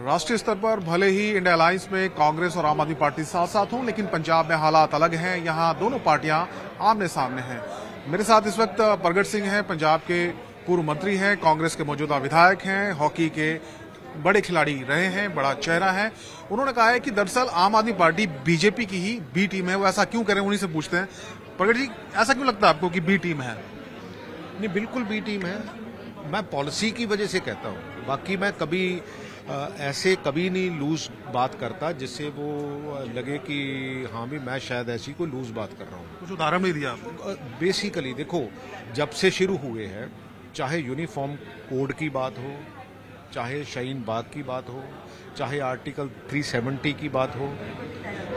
राष्ट्रीय स्तर पर भले ही इंडिया अलायंस में कांग्रेस और आम आदमी पार्टी साथ साथ हों, लेकिन पंजाब में हालात अलग हैं। यहाँ दोनों पार्टियाँ आमने सामने हैं। मेरे साथ इस वक्त प्रगट सिंह हैं, पंजाब के पूर्व मंत्री हैं, कांग्रेस के मौजूदा विधायक हैं, हॉकी के बड़े खिलाड़ी रहे हैं, बड़ा चेहरा है। उन्होंने कहा है कि दरअसल आम आदमी पार्टी बीजेपी की ही बी टीम है। वो ऐसा क्यों करें, उन्हीं से पूछते हैं। प्रगट जी, ऐसा क्यों लगता है आपको कि बी टीम है? नहीं, बिल्कुल बी टीम है। मैं पॉलिसी की वजह से कहता हूँ। बाकी मैं कभी ऐसे कभी नहीं लूज बात करता जिससे वो लगे कि हाँ भी मैं शायद ऐसी कोई लूज बात कर रहा हूँ। कुछ उदाहरण नहीं दिया बेसिकली देखो जब से शुरू हुए हैं चाहे यूनिफॉर्म कोड की बात हो चाहे शाहीन बाग की बात हो चाहे आर्टिकल 370 की बात हो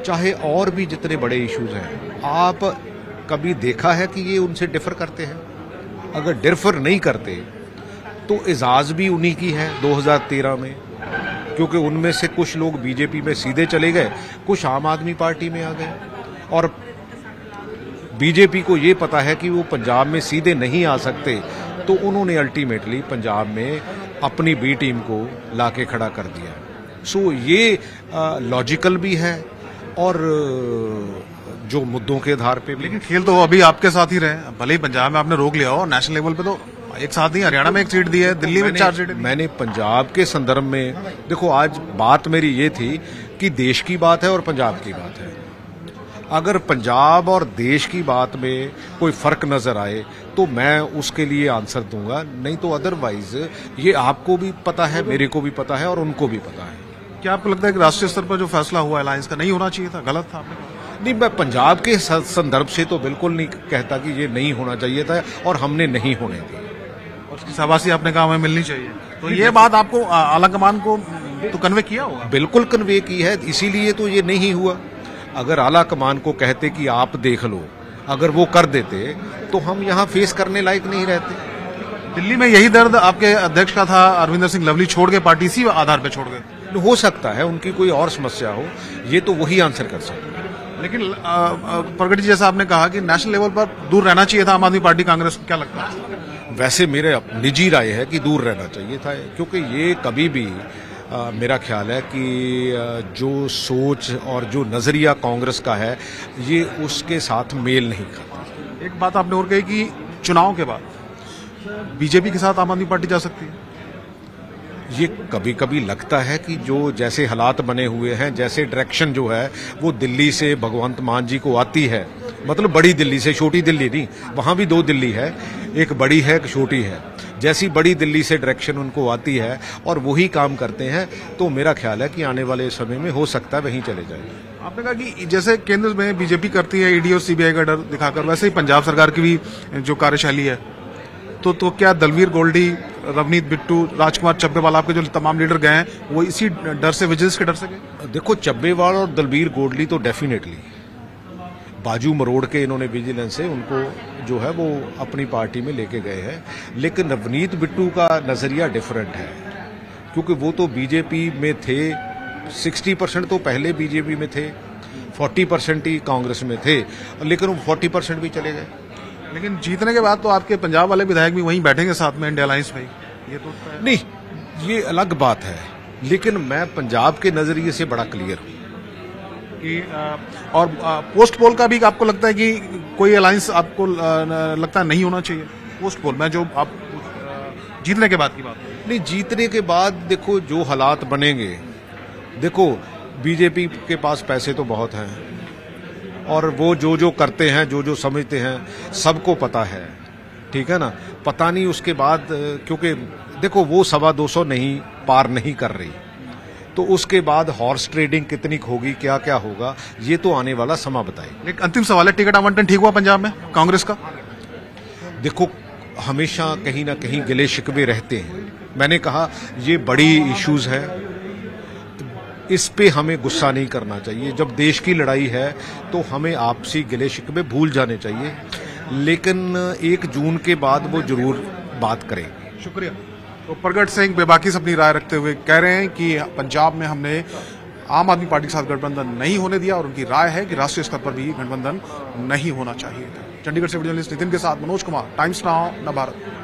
चाहे और भी जितने बड़े इश्यूज़ हैं आप कभी देखा है कि ये उनसे डिफर करते हैं? अगर डिफर नहीं करते तो एजाज भी उन्हीं की है 2013 में, क्योंकि उनमें से कुछ लोग बीजेपी में सीधे चले गए, कुछ आम आदमी पार्टी में आ गए। और बीजेपी को ये पता है कि वो पंजाब में सीधे नहीं आ सकते तो उन्होंने अल्टीमेटली पंजाब में अपनी बी टीम को लाके खड़ा कर दिया। सो ये लॉजिकल भी है और जो मुद्दों के आधार पे भी लेकिन खेल तो अभी आपके साथ ही रहे। भले ही पंजाब में आपने रोक लिया हो नेशनल लेवल पे तो एक साथ ही हरियाणा में एक सीट दी है दिल्ली में चार सीट मैंने पंजाब के संदर्भ में देखो आज बात मेरी ये थी कि देश की बात है और पंजाब की बात है। अगर पंजाब और देश की बात में कोई फ़र्क नज़र आए तो मैं उसके लिए आंसर दूँगा। नहीं तो अदरवाइज़ ये आपको भी पता है मेरे को भी पता है और उनको भी पता है। क्या आपको लगता है कि राष्ट्रीय स्तर पर जो फैसला हुआ अलायंस का नहीं होना चाहिए था? गलत था आपने नहीं मैं पंजाब के संदर्भ से तो बिल्कुल नहीं कहता कि ये नहीं होना चाहिए था और हमने नहीं होने दी और उसकी शाबाशी आपने कहा हमें मिलनी चाहिए। तो ये बात आपको आला कमान को तो कन्वे किया होगा? बिल्कुल कन्वे की है इसीलिए तो ये नहीं हुआ। अगर आला कमान को कहते कि आप देख लो अगर वो कर देते तो हम यहाँ फेस करने लायक नहीं रहते। दिल्ली में यही दर्द आपके अध्यक्ष का था अरविंदर सिंह लवली छोड़ के पार्टी इसी आधार पर छोड़ गए। हो सकता है उनकी कोई और समस्या हो ये तो वही आंसर कर सकते हैं। लेकिन आ, प्रगति जी जैसा आपने कहा कि नेशनल लेवल पर दूर रहना चाहिए था आम आदमी पार्टी कांग्रेस को क्या लगता है? वैसे मेरे निजी राय है कि दूर रहना चाहिए था क्योंकि ये कभी भी आ, मेरा ख्याल है कि जो सोच और जो नज़रिया कांग्रेस का है ये उसके साथ मेल नहीं खाता। एक बात आपने और कही कि चुनाव के बाद बीजेपी के साथ आम आदमी पार्टी जा सकती है? ये कभी कभी लगता है कि जो जैसे हालात बने हुए हैं जैसे डायरेक्शन जो है वो दिल्ली से भगवंत मान जी को आती है। मतलब बड़ी दिल्ली से छोटी दिल्ली नहीं वहाँ भी दो दिल्ली है। एक बड़ी है एक छोटी है। जैसी बड़ी दिल्ली से डायरेक्शन उनको आती है और वही काम करते हैं तो मेरा ख्याल है कि आने वाले समय में हो सकता है वहीं चले जाए। आपने कहा कि जैसे केंद्र में बीजेपी करती है ईडी और सीबीआई का डर दिखाकर वैसे ही पंजाब सरकार की भी जो कार्यशैली है तो तो क्या दलवीर गोल्डी रवनीत बिट्टू राजकुमार चब्बेवाल आपके जो तमाम लीडर गए हैं वो इसी डर से विजिलेंस के डर से गए? देखो चब्बेवाल और दलवीर गोल्डी तो डेफिनेटली बाजू मरोड़ के इन्होंने विजिलेंस से उनको जो है वो अपनी पार्टी में लेके गए हैं। लेकिन नवनीत बिट्टू का नज़रिया डिफरेंट है। क्योंकि वो तो बीजेपी में थे 60 परसेंट तो पहले बीजेपी में थे 40 परसेंट ही कांग्रेस में थे लेकिन वो 40 परसेंट भी चले गए। लेकिन जीतने के बाद तो आपके पंजाब वाले विधायक भी वहीं बैठेंगे साथ में इंडिया अलायंस में। ये तो नहीं ये अलग बात है लेकिन मैं पंजाब के नज़रिए से बड़ा क्लियर हूँ। कि और पोस्ट पोल का भी आपको लगता है कि कोई अलायंस आपको लगता है नहीं होना चाहिए? पोस्ट पोल में जो आप जीतने के बाद की बात नहीं, जीतने के बाद देखो, जो हालात बनेंगे, देखो बीजेपी के पास पैसे तो बहुत हैं, और वो जो जो करते हैं जो जो समझते हैं, सबको पता है, ठीक है ना? पता नहीं उसके बाद, क्योंकि देखो, वो सवा दो सौ नहीं, पार नहीं कर रही। तो उसके बाद हॉर्स ट्रेडिंग कितनी होगी क्या क्या होगा ये तो आने वाला समा बताएगा। एक अंतिम सवाल है टिकट आवंटन ठीक हुआ पंजाब में कांग्रेस का? देखो हमेशा कहीं ना कहीं गिले शिकवे रहते हैं। मैंने कहा ये बड़ी इश्यूज़ है। इस पे हमें गुस्सा नहीं करना चाहिए। जब देश की लड़ाई है तो हमें आपसी गिले शिकवे भूल जाने चाहिए। लेकिन एक जून के बाद वो ज़रूर बात करेंगे। शुक्रिया। तो प्रगट सिंह बेबाकी से अपनी राय रखते हुए कह रहे हैं कि पंजाब में हमने आम आदमी पार्टी के साथ गठबंधन नहीं होने दिया और उनकी राय है कि राष्ट्रीय स्तर पर भी गठबंधन नहीं होना चाहिए। चंडीगढ़ से वीडियो नितिन के साथ मनोज कुमार, टाइम्स नाउ न भारत